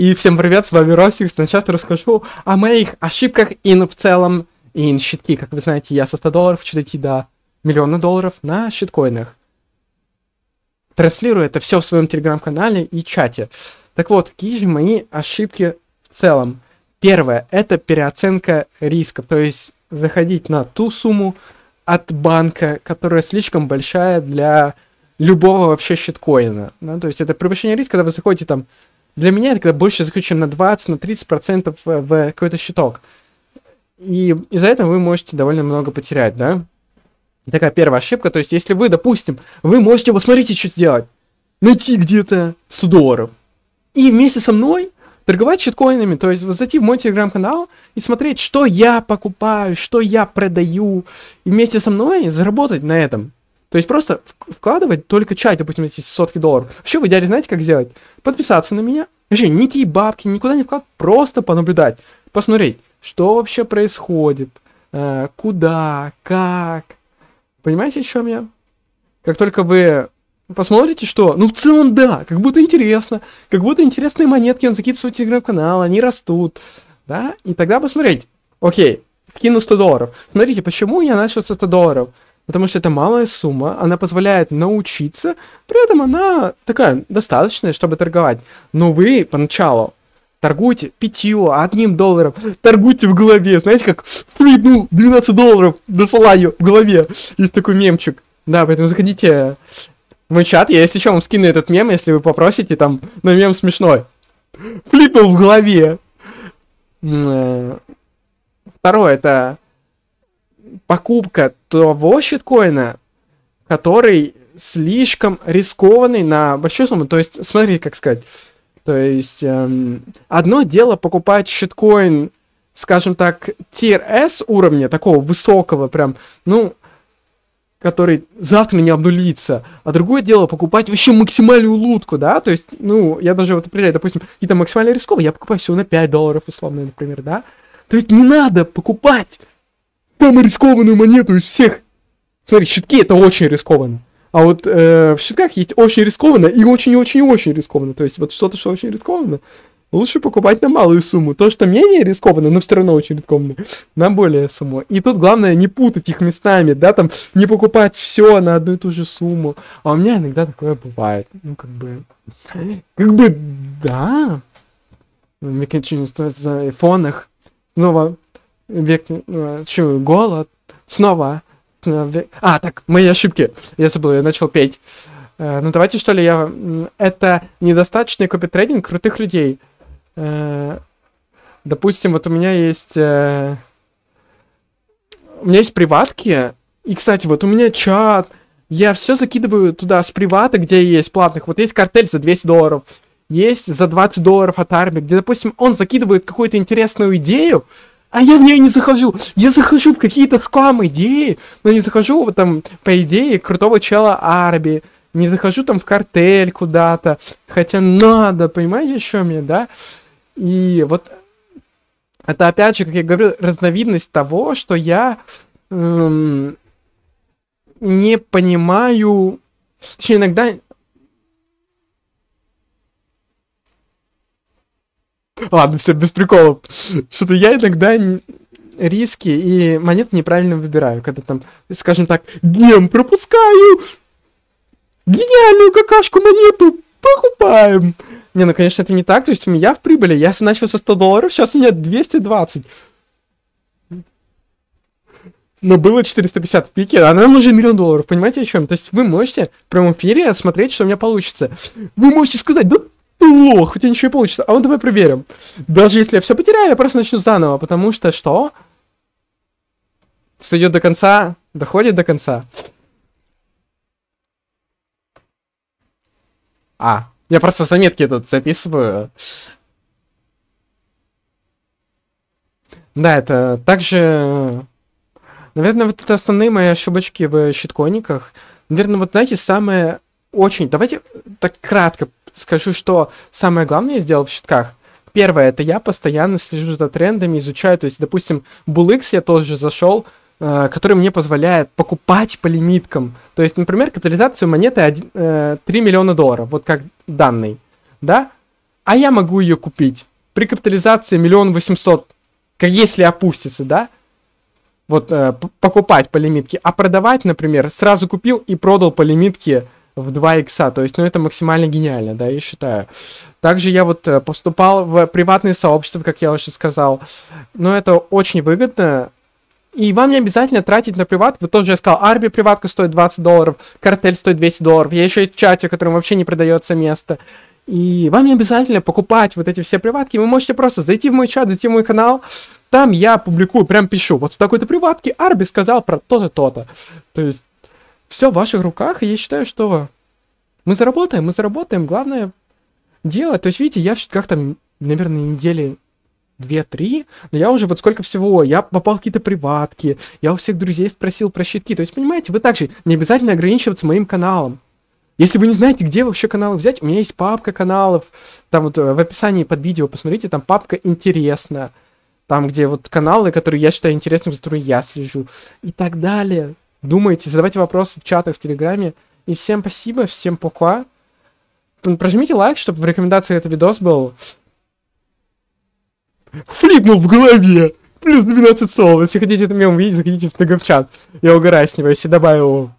И всем привет, с вами Росикс. Сейчас расскажу о моих ошибках и в целом и щитки. Как вы знаете, я со 100 долларов хочу дойти до миллиона долларов на щиткоинах. Транслирую это все в своем телеграм-канале и чате. Так вот, какие же мои ошибки в целом? Первое, это переоценка рисков, то есть заходить на ту сумму от банка, которая слишком большая для любого вообще щиткоина. Да? То есть это превышение риска, когда вы заходите там... Для меня это когда больше чем на 20, на 30 процентов в, какой-то щиток. И из-за этого вы можете довольно много потерять, да? Такая первая ошибка, то есть если вы, допустим, вы можете, вот смотрите, что сделать. Найти где-то 100 долларов. И вместе со мной торговать щиткоинами, то есть зайти в мой телеграм-канал и смотреть, что я покупаю, что я продаю, и вместе со мной заработать на этом. То есть просто вкладывать только чай, допустим, эти сотки долларов. Вообще, в идеале, знаете, как сделать? Подписаться на меня. Вообще, никакие бабки, никуда не вкладывать, просто понаблюдать. Посмотреть, что вообще происходит, э, куда, как. Понимаете, о чем я? Как только вы посмотрите, что, ну, в целом, да, как будто интересно, как будто интересные монетки он закидывает в телеграм-канал, они растут, да, и тогда посмотреть, окей, вкину 100 долларов. Смотрите, почему я начал со 100 долларов? Потому что это малая сумма, она позволяет научиться, при этом она такая достаточная, чтобы торговать. Но вы поначалу торгуйте пятью, одним долларом, торгуйте в голове, знаете, как флипнул 12 долларов, досылаю в голове, есть такой мемчик. Да, поэтому заходите в мой чат, я если что вам скину этот мем, если вы попросите, там, на мем смешной. Флипнул в голове. Э, второе, это покупка того щиткоина, который слишком рискованный на большую сумму. То есть, смотри, как сказать. То есть, эм, одно дело покупать щиткоин, скажем так, Tier S уровня, такого высокого прям, ну, который завтра не обнулится, а другое дело покупать вообще максимальную лутку, да, то есть, ну, я даже вот определяю, допустим, какие-то максимально рисковые, я покупаю всего на 5 долларов, условно, например, да, то есть не надо покупать самую рискованную монету из всех. Смотри, щитки это очень рискованно. А вот э, в щитках есть очень рискованно и очень-очень-очень рискованно. То есть вот что-то, что очень рискованно, лучше покупать на малую сумму. То, что менее рискованно, но все равно очень рискованно, на более сумму. И тут главное не путать их местами, да, там не покупать все на одну и ту же сумму. А у меня иногда такое бывает. Ну, как бы, как бы, да. В айфонах снова век... Э, Чё, голод. Снова. А, так, мои ошибки. Я забыл, я начал петь. Э, ну, давайте, что ли, я... Это недостаточный копитрейдинг крутых людей. Э, допустим, вот у меня есть... У меня есть приватки. И, кстати, вот у меня чат. Я все закидываю туда с привата, где есть платных. Вот есть картель за 200 долларов. Есть за 20 долларов от армии, где, допустим, он закидывает какую-то интересную идею, а я в нее не захожу. Я захожу в какие-то склам идеи, но не захожу в там, по идее, крутого чела Арби. Не захожу там в картель куда-то. Хотя надо, понимаете, о чем я, да? И вот это опять же, как я говорю, разновидность того, что я эм, не понимаю, точнее, иногда Ладно, все, без приколов. Что-то я иногда риски и монеты неправильно выбираю. Когда там, скажем так, гем пропускаю, гениальную какашку монету покупаем. Не, ну, конечно, это не так. То есть у меня в прибыли. Я начал со 100 долларов, сейчас у меня 220. Но было 450 в пике, а нам уже миллион долларов, понимаете о чем? То есть вы можете в прямом эфире смотреть, что у меня получится. Вы можете сказать, да лох, у тебя ничего не получится. А вот давай проверим. Даже если я все потеряю, я просто начну заново, потому что что? Идет до конца, доходит до конца. А, я просто заметки тут записываю. Да, это также... Наверное, вот это основные мои ошибочки в щиткониках. Наверное, вот знаете, самое очень... Давайте так кратко скажу, что самое главное я сделал в щитках. Первое, это я постоянно слежу за трендами, изучаю. То есть, допустим, BullX я тоже зашел, э, который мне позволяет покупать по лимиткам. То есть, например, капитализация монеты 1, э, 3 миллиона долларов, вот как данный, да? а я могу ее купить при капитализации миллион восемьсот, если опустится, да? Вот э, покупать по лимитке, а продавать, например, сразу купил и продал по лимитке в 2 икса, то есть, ну, это максимально гениально, да, я считаю. Также я вот э, поступал в приватные сообщества, как я уже сказал, но это очень выгодно, и вам не обязательно тратить на приват. Вы тоже я сказал, Арби приватка стоит 20 долларов, картель стоит 200 долларов. Я еще и в чате, в котором вообще не продается место. И вам не обязательно покупать вот эти все приватки. Вы можете просто зайти в мой чат, зайти в мой канал. Там я публикую, прям пишу. Вот в такой-то приватке Арби сказал про то-то, то-то. То есть все в ваших руках, и я считаю, что мы заработаем, мы заработаем. Главное делать. То есть, видите, я как-то, наверное, недели две-три, но я уже вот сколько всего, я попал в какие-то приватки, я у всех друзей спросил про щитки, то есть, понимаете, вы также не обязательно ограничиваться моим каналом. Если вы не знаете, где вообще каналы взять, у меня есть папка каналов, там вот э, в описании под видео, посмотрите, там папка «Интересно», там, где вот каналы, которые я считаю интересными, за которые я слежу, и так далее. Думайте, задавайте вопросы в чатах, в Телеграме. И всем спасибо, всем пока. Прожмите лайк, чтобы в рекомендации этот видос был флипнул в голове. Плюс 12 сол. Если хотите это мем увидеть, заходите в чат. Я угораю с него, если добавил